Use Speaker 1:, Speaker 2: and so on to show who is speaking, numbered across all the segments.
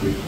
Speaker 1: Thank you.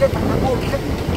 Speaker 1: Cek t e p